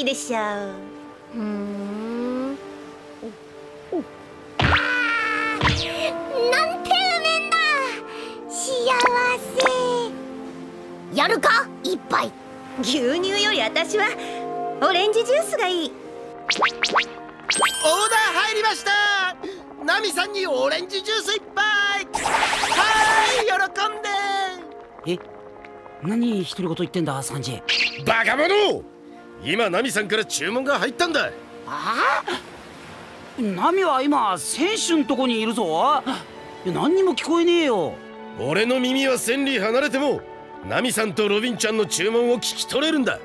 いいでしょう。ふーん。なんてうめんだ。幸せ。やるか？一杯牛乳より私はオレンジジュースがいい。オーダー入りました。ナミさんにオレンジジュース一杯はい喜んでえ何独り言言ってんだサンジ。バカ者今ナミさんから注文が入ったんだ。ああナミは今選手んとこにいるぞ。何にも聞こえねえよ。俺の耳は千里離れてもナミさんとロビンちゃんの注文を聞き取れるんだ